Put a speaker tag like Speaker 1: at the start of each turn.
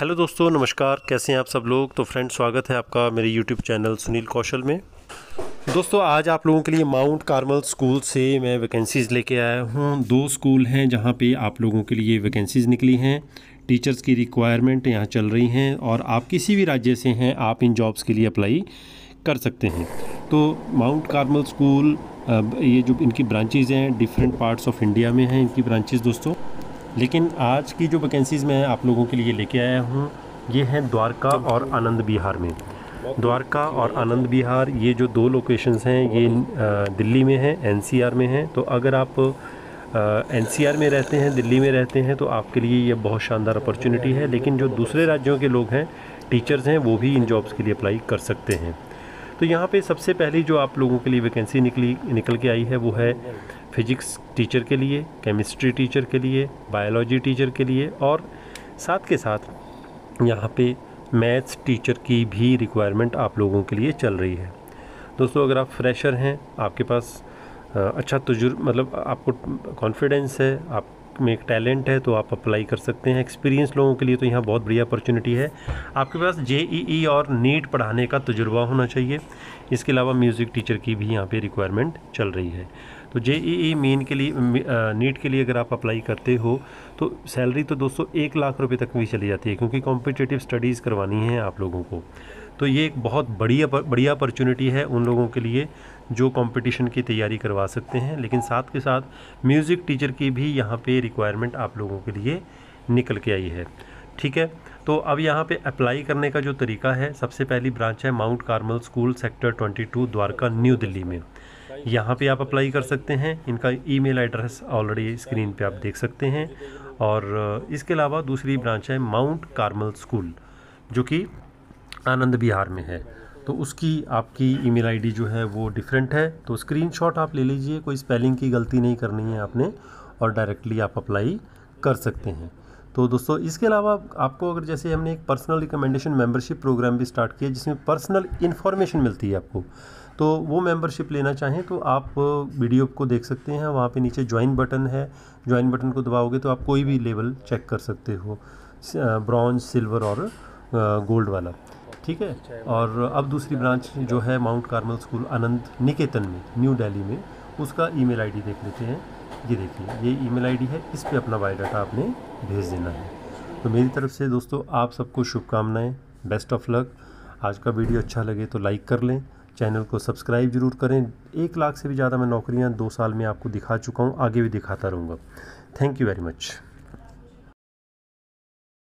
Speaker 1: Hello दोस्तों, नमस्कार। कैसे हैं आप सब लोग? तो फ्रेंड स्वागत है आपका मेरे यूट्यूब चैनल सुनील कौशल में। दोस्तों, आज आप लोगों के लिए माउंट कार्मल स्कूल से मैं वैकेंसीज़ लेके आया हूँ। दो स्कूल हैं जहाँ पे आप लोगों के लिए वैकेंसीज़ निकली हैं। टीचर्स की रिक्वायरमेंट यहाँ चल रही हैं और आप किसी भी राज्य से हैं, आप इन जॉब्स के लिए अप्लाई कर सकते हैं। तो माउंट कार्मल स्कूल ये जो इनकी ब्रांचेज़ हैं डिफरेंट पार्ट्स ऑफ़ इंडिया में हैं इनकी ब्रांचेज़ दोस्तों। लेकिन आज की जो वैकेंसीज़ मैं आप लोगों के लिए लेके आया हूँ, ये हैं द्वारका और आनंद बिहार में। द्वारका और आनंद बिहार ये जो दो लोकेशंस हैं, ये दिल्ली में हैं, एनसीआर में हैं। तो अगर आप एनसीआर में रहते हैं, दिल्ली में रहते हैं तो आपके लिए ये बहुत शानदार अपॉर्चुनिटी है। लेकिन जो दूसरे राज्यों के लोग हैं टीचर्स हैं, वो भी इन जॉब्स के लिए अप्लाई कर सकते हैं। तो यहाँ पे सबसे पहली जो आप लोगों के लिए वैकेंसी निकली, निकल के आई है, वो है फिजिक्स टीचर के लिए केमिस्ट्री टीचर के लिए बायोलॉजी टीचर के लिए और साथ के साथ यहाँ पे मैथ्स टीचर की भी रिक्वायरमेंट आप लोगों के लिए चल रही है। दोस्तों, अगर आप फ्रेशर हैं, आपके पास अच्छा तजुर मतलब आपको कॉन्फिडेंस है, आप में एक टैलेंट है तो आप अप्लाई कर सकते हैं। एक्सपीरियंस लोगों के लिए तो यहाँ बहुत बढ़िया अपॉर्चुनिटी है। आपके पास जे और नीट पढ़ाने का तजुर्बा होना चाहिए। इसके अलावा म्यूज़िक टीचर की भी यहाँ पे रिक्वायरमेंट चल रही है। तो जे ई मेन के लिए नीट के लिए अगर आप अप्लाई करते हो तो सैलरी तो दोस्तों एक लाख रुपए तक भी चली जाती है, क्योंकि कॉम्पिटेटिव स्टडीज़ करवानी है आप लोगों को। तो ये एक बहुत बढ़िया बढ़िया अपॉर्चुनिटी है उन लोगों के लिए जो कंपटीशन की तैयारी करवा सकते हैं। लेकिन साथ के साथ म्यूज़िक टीचर की भी यहाँ पे रिक्वायरमेंट आप लोगों के लिए निकल के आई है। ठीक है? तो अब यहाँ पे अप्लाई करने का जो तरीका है, सबसे पहली ब्रांच है Mount Carmel School sector 22 Dwarka New Delhi में। यहाँ पे आप अप्लाई कर सकते हैं। इनका ईमेल एड्रेस ऑलरेडी स्क्रीन पे आप देख सकते हैं। और इसके अलावा दूसरी ब्रांच है माउंट कार्मल स्कूल जो कि आनंद बिहार में है। तो उसकी आपकी ईमेल आईडी जो है वो डिफरेंट है। तो स्क्रीनशॉट आप ले लीजिए, कोई स्पेलिंग की गलती नहीं करनी है आपने और डायरेक्टली आप अप्लाई कर सकते हैं। तो दोस्तों, इसके अलावा आपको अगर जैसे हमने एक पर्सनल रिकमेंडेशन मेंबरशिप प्रोग्राम भी स्टार्ट किया, जिसमें पर्सनल इन्फॉर्मेशन मिलती है आपको तो वो मेंबरशिप लेना चाहें तो आप वीडियो को देख सकते हैं। वहाँ पे नीचे ज्वाइन बटन है। ज्वाइन बटन को दबाओगे तो आप कोई भी लेवल चेक कर सकते हो। ब्रॉन्ज सिल्वर और गोल्ड वाला। ठीक है? और अब दूसरी ब्रांच जो है Mount Carmel School Anand Niketan में न्यू दिल्ली में उसका ईमेल आईडी देख लेते हैं। ये देखिए ये ईमेल आईडी है इस पर अपना बायोडाटा आपने भेज देना है। तो मेरी तरफ़ से दोस्तों आप सबको शुभकामनाएँ बेस्ट ऑफ़ लक आज का वीडियो अच्छा लगे तो लाइक कर लें चैनल को सब्सक्राइब ज़रूर करें। एक लाख से भी ज़्यादा मैं नौकरियाँ दो साल में आपको दिखा चुका हूँ आगे भी दिखाता रहूँगा। Thank you very much